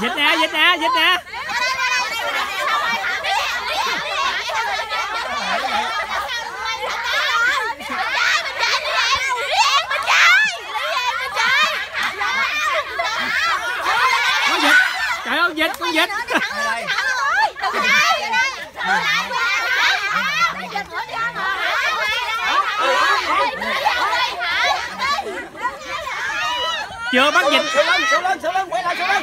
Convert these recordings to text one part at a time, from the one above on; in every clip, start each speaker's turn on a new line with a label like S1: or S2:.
S1: dịch nè dịch nè dịch nè Trời ơi, dịch, con dịch. Chưa bắt dịch.
S2: Sửa lên, sửa lên, sửa lên, quay lại, sửa lên.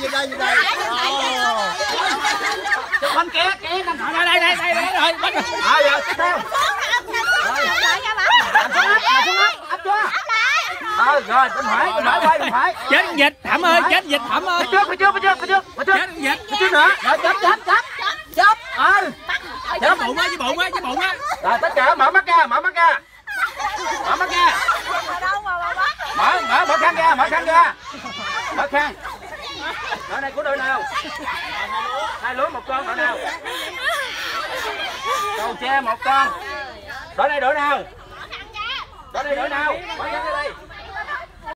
S3: đây giùm đây giùm đây
S2: bánh ké ké nằm thẳng
S1: đây đây đây đây đây rồi bánh
S2: à giờ tiếp theo Ờ, rồi, bên phải, bên phải, quay bên phải.
S1: Chết dịch, Thẩm ơi, chết dịch, Thẩm ơi.
S2: Phía trước, phía trước, phía trước, phía trước. Phía trước.
S1: Chết dịch.
S2: Phía trước nữa. Rồi, ờ. chết, chết, chết. Chết. Ờ.
S1: Chết bụng á, với bụng á, với bụng á.
S2: Rồi, tất cả mở mắt ra, mở mắt ra. Mở mắt ra. Mở, mở, mở khăn ra, mở khăn ra. Mở khăn đội này của đội nào. Hai lúa một con đội nào. Cầu tre một con. Đội này đội nào. Đội này đội nào. Quay ra đây